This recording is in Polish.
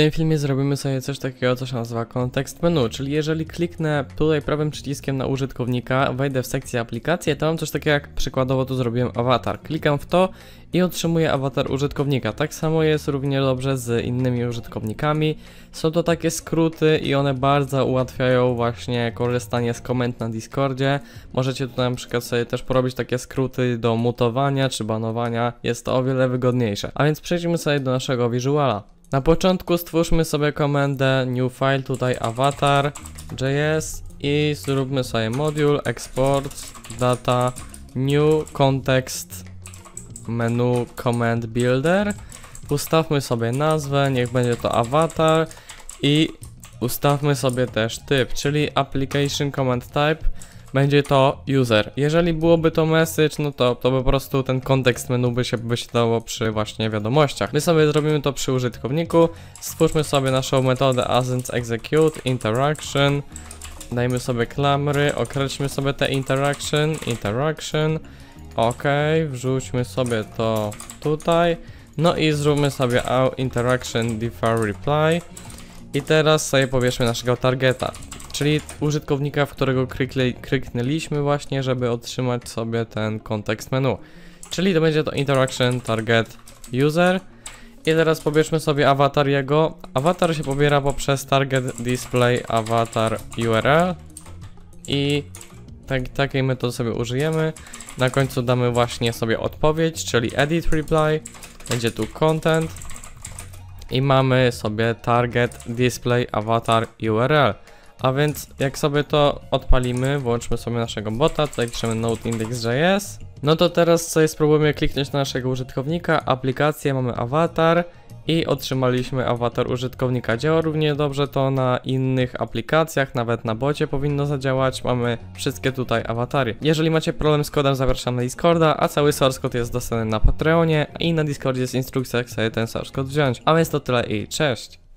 tym filmie zrobimy sobie coś takiego, co się nazywa kontekst menu, czyli jeżeli kliknę tutaj prawym przyciskiem na użytkownika, wejdę w sekcję aplikacje, to mam coś takiego jak przykładowo tu zrobiłem awatar. Klikam w to i otrzymuję awatar użytkownika. Tak samo jest równie dobrze z innymi użytkownikami. Są to takie skróty i one bardzo ułatwiają właśnie korzystanie z komend na Discordzie. Możecie tu na przykład sobie też porobić takie skróty do mutowania czy banowania. Jest to o wiele wygodniejsze. A więc przejdźmy sobie do naszego visuala. Na początku stwórzmy sobie komendę new file, tutaj avatar.js i zróbmy sobie module export data new context menu command builder. Ustawmy sobie nazwę, niech będzie to avatar i ustawmy sobie też typ, czyli application command type będzie to user. Jeżeli byłoby to message, no to, to po prostu ten kontekst menu by się wyświetlało przy właśnie wiadomościach. My sobie zrobimy to przy użytkowniku. Stwórzmy sobie naszą metodę async execute interaction. Dajmy sobie klamry, określmy sobie te interaction, interaction. Ok, wrzućmy sobie to tutaj. No i zróbmy sobie interaction defer reply. I teraz sobie powieszmy naszego targeta czyli użytkownika, w którego krykle, kryknęliśmy właśnie, żeby otrzymać sobie ten kontekst menu. Czyli to będzie to interaction target user. I teraz pobierzmy sobie awatar jego. Awatar się pobiera poprzez target display avatar URL i tak, takiej metody sobie użyjemy. Na końcu damy właśnie sobie odpowiedź, czyli edit reply. Będzie tu content i mamy sobie target display avatar URL. A więc jak sobie to odpalimy, włączmy sobie naszego bota, tutaj piszemy node.index.js. No to teraz sobie spróbujemy kliknąć na naszego użytkownika, aplikację, mamy awatar i otrzymaliśmy awatar użytkownika. Działa równie dobrze to na innych aplikacjach, nawet na bocie powinno zadziałać. Mamy wszystkie tutaj awatary. Jeżeli macie problem z kodem, zapraszam na Discorda, a cały source code jest dostępny na Patreonie i na Discordzie jest instrukcja, jak sobie ten source code wziąć. A więc to tyle i cześć!